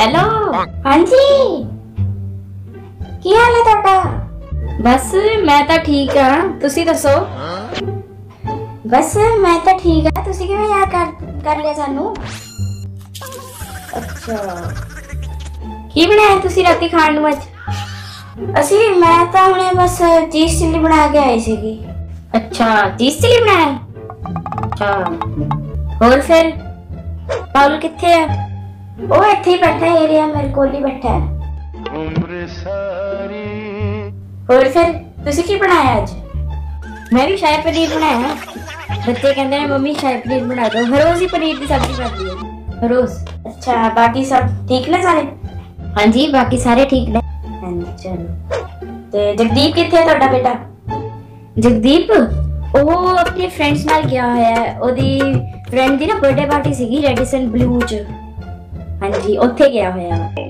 Hello ਹਾਂਜੀ ਕੀ ਹਾਲ ਹੈ ਤੁਹਾਡਾ ਬਸ ਮੈਂ ਤਾਂ ਠੀਕ ਹਾਂ ਤੁਸੀਂ ਦੱਸੋ ਬਸ ਮੈਂ ਤਾਂ ਠੀਕ ਹਾਂ ਤੁਸੀਂ ਕਿਵੇਂ ਯਾਦ ਕਰ ਕਰ ਲਿਆ ਸਾਨੂੰ ਅੱਛਾ ਕੀ ਬਣਾਇਆ ਤੁਸੀਂ ਰਾਤੀ ਖਾਣ ਨੂੰ ਅੱਜ ਅਸੀਂ ਮੈਂ ਤਾਂ ਹੁਣੇ ਬਸ ਚੀਜ਼ ਚਿੱਲੀ ਬਣਾ ਕੇ ਆਈ ਸੀਗੀ ਅੱਛਾ ਚੀਜ਼ ਚਿੱਲੀ ਬਣਾਇਆ ਅੱਛਾ ਹੋਰ ਫਿਰ ਪਾਉਲ ਕਿੱਥੇ ਹੈ ਉਹ ਇੱਥੇ ਹੀ ਬੈਠਾ ਹੈ ਏਰੀਆ ਮੇਰੇ ਕੋਲ ਹੀ ਬੈਠਾ ਹੈ ਉਮਰ ਸਾਰੀ ਹੋਰ ਫਿਰ ਤੁਸੀਂ ਕੀ ਬਣਾਇਆ ਅੱਜ ਮੈਂ ਵੀ ਸ਼ਾਹੀ ਪਨੀਰ ਬਣਾਇਆ ਬੱਚੇ ਕਹਿੰਦੇ ਨੇ ਮੰਮੀ ਸ਼ਾਹੀ ਪਨੀਰ ਬਣਾ ਦਿਓ ਹਰ ਰੋਜ਼ ਹੀ ਪਨੀਰ ਦੀ ਸਬਜ਼ੀ ਬਣਦੀ ਹੈ ਹਰ ਰੋਜ਼ ਅੱਛਾ ਬਾਕੀ ਸਭ ਠੀਕ ਨੇ ਸਾਰੇ ਹਾਂਜੀ ਬਾਕੀ ਸਾਰੇ ਠੀਕ ਨੇ ਹਾਂਜੀ ਚਲੋ ਤੇ ਜਗਦੀਪ ਕਿੱਥੇ ਹੈ ਤੁਹਾਡਾ ਬੇਟਾ ਜਗਦੀਪ ਉਹ ਆਪਣੇ ਫਰੈਂਡਸ ਨਾਲ ਗਿਆ ਹੋਇਆ ਹੈ ਉਹਦੀ ਫਰੈਂਡ ਦੀ ਨਾ ਬਰਥਡੇ ਪਾਰਟੀ ਸੀਗੀ ਰੈਡੀਸਨ ਬਲੂ ਚ ਹਾਂਜੀ ਉੱਥੇ ਗਿਆ ਹੋਇਆ ਵਾ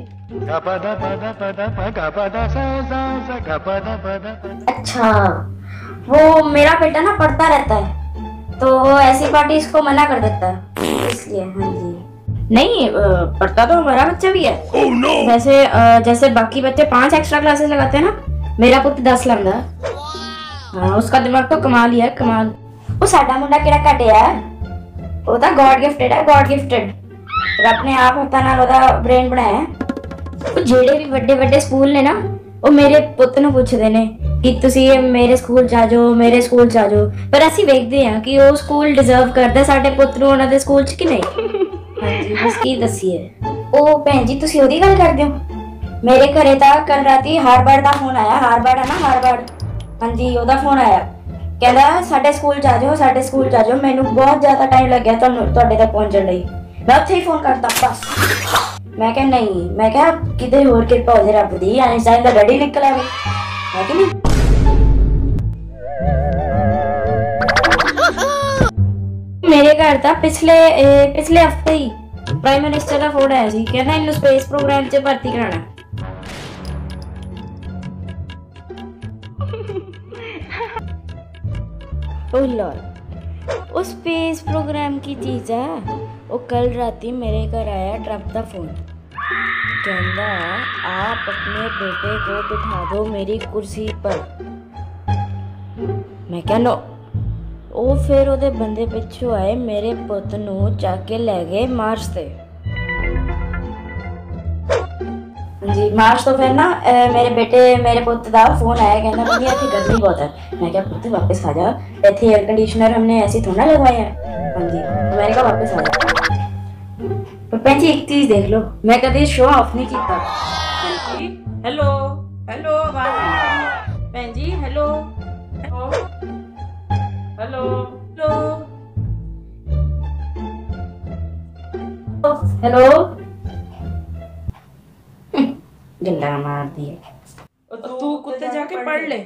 ਗਪਦਾ ਪਦਾ ਪਦਾ ਪ ਗਪਦਾ ਸਾ ਸਾ ਸਾ ਗਪਦਾ ਪਦਾ अच्छा वो मेरा बेटा ना पढ़ता रहता है तो वो ऐसी पार्टी इसको मना कर देता है इसलिए हाँ जी नहीं अ, पढ़ता तो हमारा बच्चा भी है oh, no. वैसे अ, जैसे बाकी बच्चे पांच एक्स्ट्रा क्लासेस लगाते हैं ना मेरा पुत्र दस लगता है हाँ उसका दिमाग तो कमाल ही है कमाल वो साडा मुंडा किड़ा घटिया है ਉਹ ਤਾਂ ਗੋਡ ਗਿਫਟਡ ਹੈ ਗੋਡ ਗਿਫਟਡ ਰੱਬ ਨੇ ਆਪ ਹੱਥਾਂ ਨਾਲ ਉਹਦਾ ਬ੍ਰੇਨ ਬਣਾਇਆ ਹੈ ਉਹ ਜਿਹੜੇ ਵੀ ਵੱਡੇ ਵੱਡੇ ਸਕੂਲ ਨੇ ਨਾ ਉਹ ਮੇਰੇ ਪੁੱਤ ਨੂੰ ਪੁੱਛਦੇ ਨੇ ਕਿ ਤੁਸੀਂ ਇਹ ਮੇਰੇ ਸਕੂਲ ਚ ਆ ਜਾਓ ਮੇਰੇ ਸਕੂਲ ਚ ਆ ਜਾਓ ਪਰ ਅਸੀਂ ਵੇਖਦੇ ਹਾਂ ਕਿ ਉਹ ਸਕੂਲ ਡਿਜ਼ਰਵ ਕਰਦਾ ਸਾਡੇ ਪੁੱਤ ਨੂੰ ਉਹਨਾਂ ਦੇ ਸਕੂਲ ਚ ਕਿ ਨਹੀਂ ਹਾਂਜੀ ਬਸ ਕੀ ਦੱਸੀਏ ਉਹ ਭੈਣ ਜੀ ਤੁਸੀਂ ਉਹਦੀ ਗੱਲ ਕਰਦੇ ਹੋ ਮੇਰੇ ਘਰੇ ਤਾਂ ਕੱਲ ਰਾਤੀ ਹਾਰਵਰਡ ਦਾ ਫੋਨ ਆਇਆ ਹਾਰਵਰਡ ਹੈ ਨਾ ਹਾਰਵਰਡ ਹਾਂਜੀ, ਉਹਦਾ ਫੋਨ ਆਇਆ। ਕਹਿੰਦਾ, ਸਾਡੇ ਸਕੂਲ ਚ ਆ ਜਾਓ, ਸਾਡੇ ਸਕੂਲ ਚ ਆ ਜਾਓ। ਮੈਨੂੰ ਬਹੁਤ ਜ਼ਿਆਦਾ ਟਾਈਮ ਲੱਗਿਆ ਤੁਹਾਨੂੰ, ਤੁਹਾਡੇ ਤੱਕ ਪਹੁੰਚਣ ਲਈ। ਮੈਂ ਉੱਥੇ ਹੀ ਫੋਨ ਕਰਤਾ, ਬਸ। ਮੈਂ ਕਿਹਾ, ਨਹੀਂ। ਮੈਂ ਕਿਹਾ, ਕਿਤੇ ਹੋਰ ਕਿਰਪਾ ਹੋ ਜੇ ਰੱਬ ਦੀ ਆਇਨਸਟਾਈਨ ਦਾ ਡੈਡੀ ਨਿਕਲ ਆਵੇ। ਹੈ ਕਿ ਨਹੀਂ? ਮੇਰੇ ਘਰ ਤਾਂ ਪਿਛਲੇ ਪਿਛਲੇ ਹਫ਼ਤੇ ਹੀ ਪ੍ਰਾਈਮ ਮਿਨਿਸਟਰ ਦਾ ਫੋਨ ਆਇਆ ਸੀ। ਕਹਿੰਦਾ, ਇਹਨੂੰ ਸਪੇਸ ਪ੍ਰੋਗਰਾਮ 'ਚ ਭਰਤੀ ਕਰਾਣਾ ओह लॉर्ड ਉਹ ਸਪੇਸ ਪ੍ਰੋਗਰਾਮ ਕੀ ਚੀਜ਼ ਆ ਉਹ ਕੱਲ ਰਾਤੀ ਮੇਰੇ ਘਰ ਆਇਆ ट्रम्प ਦਾ ਫੋਨ ਕਹਿੰਦਾ आप अपने बेटे को बिठा दो मेरी कुर्सी पर ਮੈਂ ਕਿਹਾ ਨੋ ਉਹ ਫਿਰ ਉਹਦੇ ਬੰਦੇ ਪਿੱਛੋਂ ਆਏ ਮੇਰੇ ਪੁੱਤ ਨੂੰ ਚੱਕ ਕੇ ਲੈ ਗਏ ਮਾਰਸ ਤੇ जी मार्च तो फिर ना मेरे बेटे मेरे पुत का फ़ोन आया कहना मम्मी इतनी गर्मी बहुत है मैं क्या पुत्र वापस आ जा इतने एयर कंडीशनर हमने ऐसे थोड़ा लगवाए हैं। हाँ जी तो मैंने कहा वापस आ जा पर भैन जी एक चीज़ देख लो मैं कभी शो ऑफ़ नहीं किया हेलो हेलो भैन जी हेलो हेलो हेलो हेलो गल्ला मार दिया। तो तू कुत्ते जाके पढ़ ले।